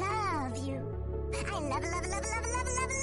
love you. I love, love, love, love, love, love,